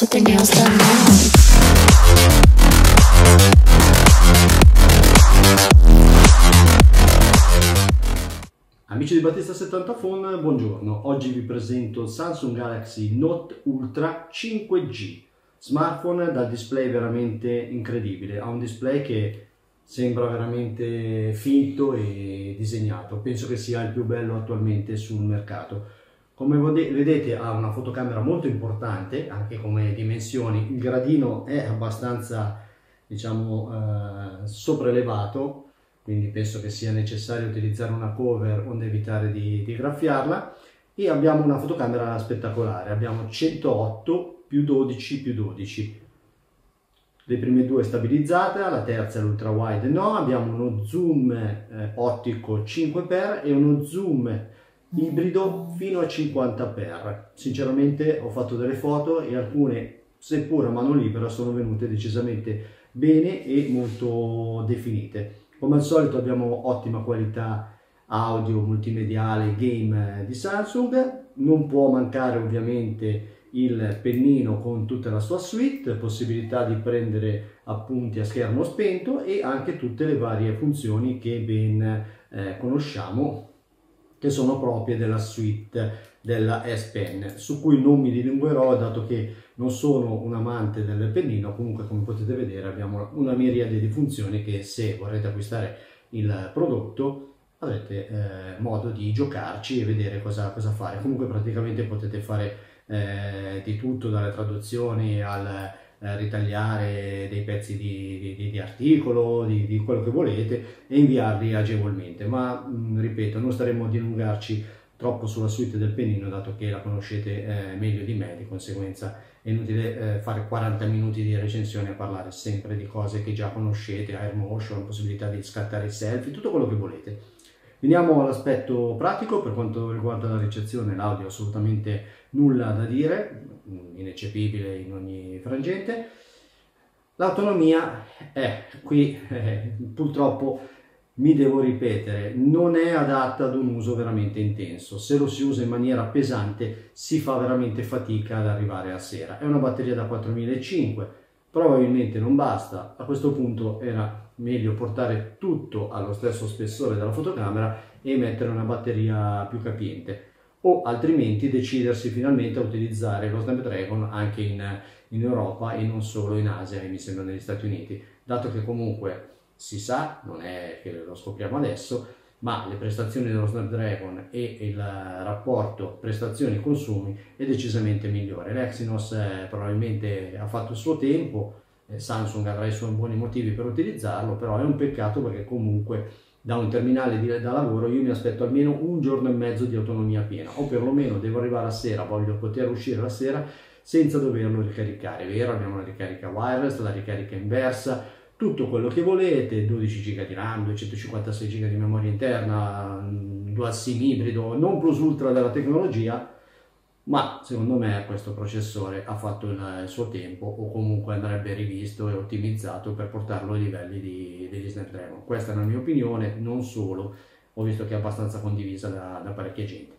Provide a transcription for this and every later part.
girls with their nails done now. Amici di Battista 70 Phone, buongiorno. Oggi vi presento il Samsung Galaxy Note Ultra 5G, smartphone dal display veramente incredibile. Ha un display che sembra veramente finto e disegnato. Penso che sia il più bello attualmente sul mercato. Come vedete ha una fotocamera molto importante, anche come dimensioni. Il gradino è abbastanza, diciamo, eh, sopraelevato, quindi penso che sia necessario utilizzare una cover onde evitare di, di graffiarla. E abbiamo una fotocamera spettacolare, abbiamo 108 più 12 più 12 le prime due stabilizzate, la terza l'ultra wide no, abbiamo uno zoom eh, ottico 5x e uno zoom ibrido fino a 50x. Sinceramente ho fatto delle foto e alcune, seppur a mano libera, sono venute decisamente bene e molto definite. Come al solito abbiamo ottima qualità audio, multimediale, game di Samsung, non può mancare ovviamente il pennino con tutta la sua suite, possibilità di prendere appunti a schermo spento e anche tutte le varie funzioni che ben eh, conosciamo che sono proprie della suite della S Pen, su cui non mi dilungherò dato che non sono un amante del pennino, comunque come potete vedere abbiamo una miriade di funzioni che se vorrete acquistare il prodotto avrete eh, modo di giocarci e vedere cosa, cosa fare. Comunque praticamente potete fare eh, di tutto, dalle traduzioni al eh, ritagliare dei pezzi di, di, di articolo, di, di, quello che volete e inviarli agevolmente. Ma mh, ripeto, non staremo a dilungarci troppo sulla suite del pennino dato che la conoscete eh, meglio di me, di conseguenza è inutile eh, fare 40 minuti di recensione a parlare sempre di cose che già conoscete, Air Motion, possibilità di scattare i selfie, tutto quello che volete. Veniamo all'aspetto pratico, per quanto riguarda la ricezione, l'audio assolutamente nulla da dire, ineccepibile in ogni frangente. L'autonomia è qui, eh, purtroppo mi devo ripetere, non è adatta ad un uso veramente intenso. Se lo si usa in maniera pesante si fa veramente fatica ad arrivare a sera. È una batteria da 4500, probabilmente non basta. A questo punto era meglio portare tutto allo stesso spessore della fotocamera e mettere una batteria più capiente o altrimenti decidersi finalmente a utilizzare lo Snapdragon anche in, in Europa e non solo in Asia e mi sembra negli Stati Uniti dato che comunque si sa, non è che lo scopriamo adesso ma le prestazioni dello Snapdragon e il rapporto prestazioni-consumi è decisamente migliore. L'Exynos eh, probabilmente ha fatto il suo tempo, eh, Samsung avrà i suoi buoni motivi per utilizzarlo, però è un peccato perché comunque da un terminale di, da lavoro io mi aspetto almeno un giorno e mezzo di autonomia piena o perlomeno devo arrivare a sera, voglio poter uscire la sera senza doverlo ricaricare, vero abbiamo la ricarica wireless, la ricarica inversa, tutto quello che volete, 12 GB di RAM, 256 GB di memoria interna, dual SIM ibrido, non plus ultra della tecnologia, ma secondo me questo processore ha fatto il, suo tempo o comunque andrebbe rivisto e ottimizzato per portarlo ai livelli di, degli Snapdragon. Questa è la mia opinione, non solo, ho visto che è abbastanza condivisa da, da parecchia gente.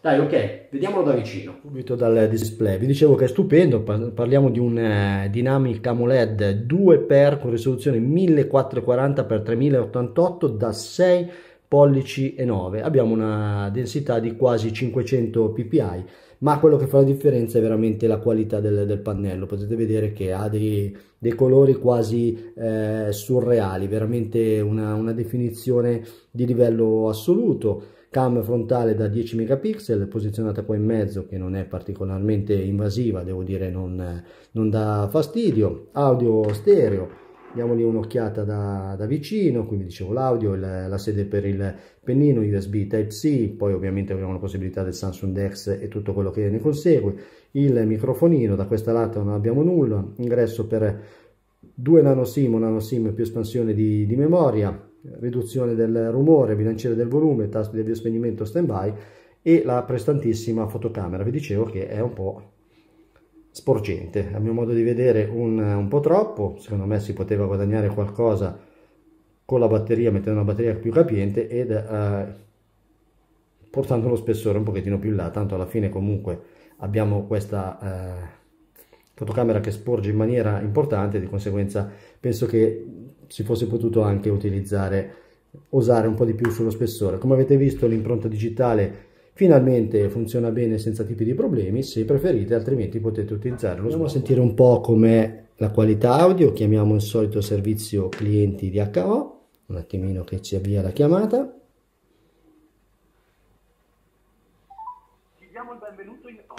Dai, ok, vediamolo da vicino. Subito dal display. Vi dicevo che è stupendo, parliamo di un eh, Dynamic AMOLED 2x con risoluzione 1440x3088 da 6 pollici e 9. Abbiamo una densità di quasi 500 ppi ma quello che fa la differenza è veramente la qualità del, del pannello. Potete vedere che ha dei, dei colori quasi eh, surreali veramente una, una, definizione di livello assoluto. Cam frontale da 10 megapixel posizionata qua in mezzo che non è particolarmente invasiva devo dire non, non dà fastidio. Audio stereo diamogli un'occhiata da, da, vicino, quindi dicevo l'audio, la sede per il pennino, USB Type-C, poi ovviamente abbiamo la possibilità del Samsung Dex e tutto quello che ne consegue, il microfonino, da questa lato non abbiamo nulla, ingresso per 2 nano SIM, nano SIM più espansione di, di memoria, riduzione del rumore, bilanciere del volume, tasto di avvio spegnimento stand-by e la prestantissima fotocamera, vi dicevo che è un po' sporgente, a mio modo di vedere un, un po' troppo, secondo me si poteva guadagnare qualcosa con la batteria, mettendo una batteria più capiente ed eh, portando lo spessore un pochettino più in là, tanto alla fine comunque abbiamo questa, eh, fotocamera che sporge in maniera importante, di conseguenza penso che si fosse potuto anche utilizzare, osare un po' di più sullo spessore. Come avete visto l'impronta digitale finalmente funziona bene senza tipi di problemi, se preferite, altrimenti potete utilizzarlo. Andiamo a sentire un po' com'è la qualità audio, chiamiamo il solito servizio clienti di HO, un attimino che ci avvia la chiamata. Ti diamo il benvenuto in O.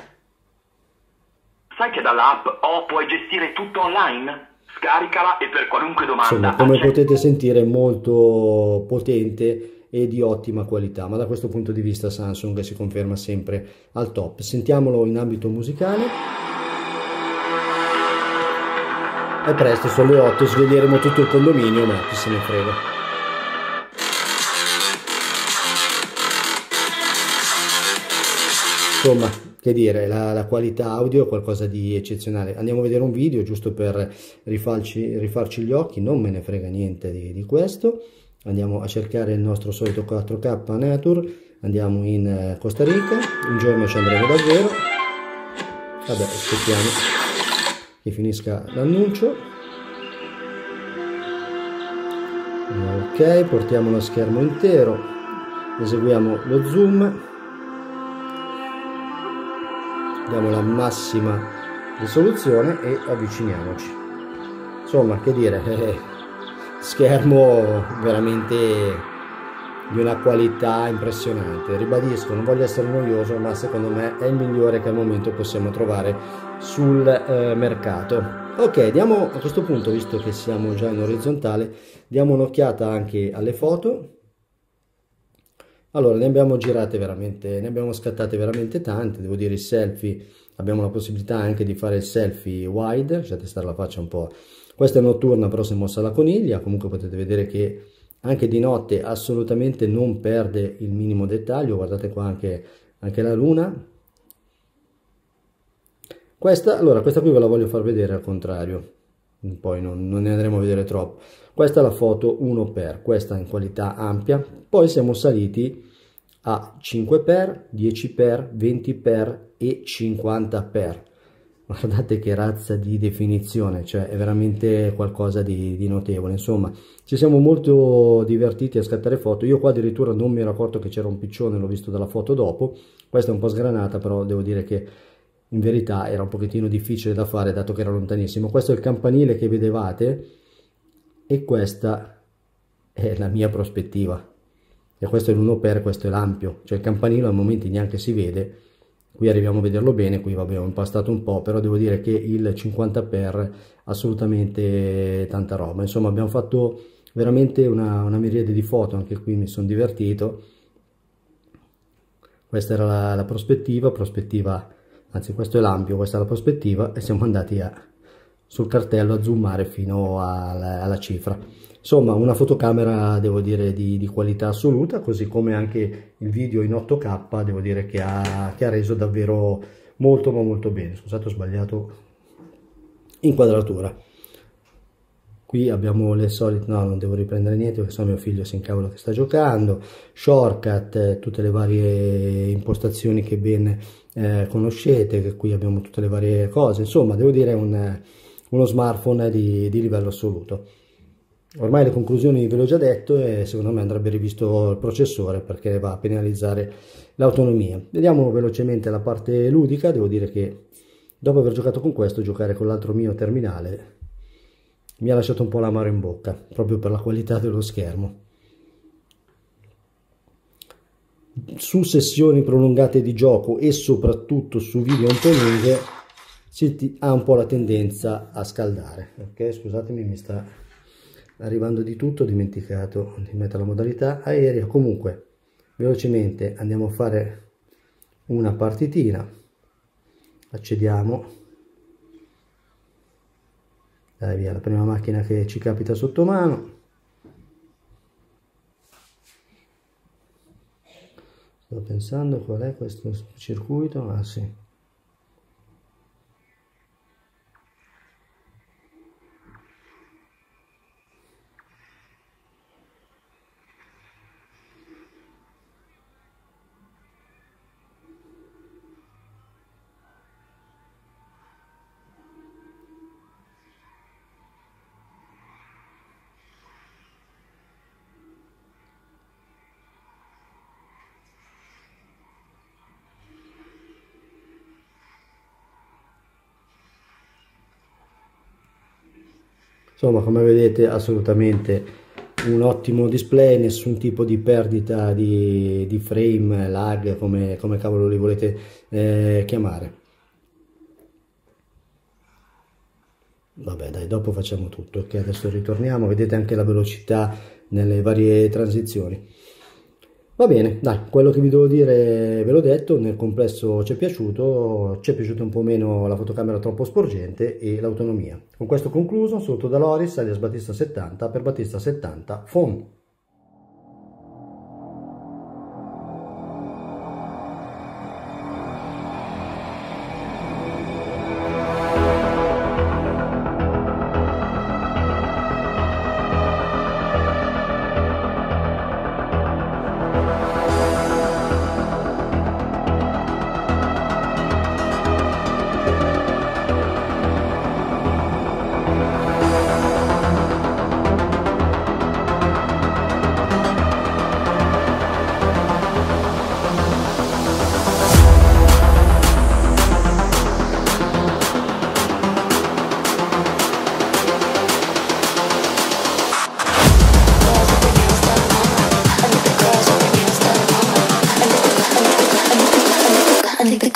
Sai che dall'app O puoi gestire tutto online? Scaricala e per qualunque domanda... Insomma, come potete sentire è molto potente e di ottima qualità, ma da questo punto di vista Samsung si conferma sempre al top. Sentiamolo in ambito musicale. È presto, sono le 8, sveglieremo tutto il condominio, ma chi se ne frega. Insomma, che dire, la, la, qualità audio è qualcosa di eccezionale. Andiamo a vedere un video giusto per rifarci, rifarci gli occhi, non me ne frega niente di, di questo andiamo a cercare il nostro solito 4K Nature. Andiamo in eh, Costa Rica. Un giorno ci andremo davvero. Vabbè aspettiamo che finisca l'annuncio. Ok portiamo lo schermo intero. Eseguiamo lo zoom. Diamo la massima risoluzione e avviciniamoci. Insomma che dire eh, schermo veramente di una qualità impressionante. Ribadisco non voglio essere noioso ma secondo me è il migliore che al momento possiamo trovare sul eh, mercato. Ok diamo a questo punto visto che siamo già in orizzontale diamo un'occhiata anche alle foto. Allora ne abbiamo girate veramente ne abbiamo scattate veramente tante devo dire i selfie abbiamo la possibilità anche di fare il selfie wide lasciate stare la faccia un po' Questa è notturna però si è mossa la coniglia, comunque potete vedere che anche di notte assolutamente non perde il minimo dettaglio, guardate qua anche, anche la luna. Questa, allora, questa qui ve la voglio far vedere al contrario, poi non, non ne andremo a vedere troppo. Questa è la foto 1x, questa in qualità ampia, poi siamo saliti a 5x, 10x, 20x e 50x guardate che razza di definizione, cioè è veramente qualcosa di, di, notevole, insomma ci siamo molto divertiti a scattare foto, io qua addirittura non mi ero accorto che c'era un piccione, l'ho visto dalla foto dopo, questa è un po' sgranata però devo dire che in verità era un pochettino difficile da fare dato che era lontanissimo, questo è il campanile che vedevate e questa è la mia prospettiva. E questo è l'1 per, questo è l'ampio, cioè il campanile al momento neanche si vede qui arriviamo a vederlo bene qui vabbè ho impastato un po' però devo dire che il 50x assolutamente tanta roba. Insomma abbiamo fatto veramente una, una miriade di foto anche qui mi sono divertito. Questa era la, la prospettiva prospettiva anzi questo è l'ampio questa è la prospettiva e siamo andati a, sul cartello a zoomare fino alla, alla cifra Insomma, una fotocamera, devo dire, di, di, qualità assoluta, così come anche il video in 8K, devo dire che ha, che ha reso davvero molto ma molto bene. Scusate, ho sbagliato inquadratura. Qui abbiamo le solite, no, non devo riprendere niente perché sennò mio figlio si incavola che sta giocando, shortcut, tutte le varie impostazioni che ben eh, conoscete, qui abbiamo tutte le varie cose, insomma, devo dire un, uno smartphone di, di livello assoluto. Ormai le conclusioni ve l'ho già detto e secondo me andrebbe rivisto il processore perché va a penalizzare l'autonomia. Vediamo velocemente la parte ludica, devo dire che dopo aver giocato con questo, giocare con l'altro mio terminale mi ha lasciato un po' l'amaro in bocca, proprio per la qualità dello schermo. Su sessioni prolungate di gioco e soprattutto su video un po' lunghe si ha un po' la tendenza a scaldare. Ok, scusatemi, mi sta arrivando di tutto ho dimenticato di mettere la modalità. Aerea comunque velocemente andiamo a fare una partitina. Accediamo. Dai via la prima macchina che ci capita sotto mano. Sto pensando qual è questo circuito ah sì insomma come vedete assolutamente un ottimo display nessun tipo di perdita di, di frame lag come, come, cavolo li volete eh, chiamare. Vabbè dai dopo facciamo tutto ok? Adesso ritorniamo vedete anche la velocità nelle varie transizioni Va bene, dai, quello che vi devo dire ve l'ho detto, nel complesso ci è piaciuto, ci è piaciuta un po' meno la fotocamera troppo sporgente e l'autonomia. Con questo concluso, saluto da Loris, alias Battista 70 per Battista 70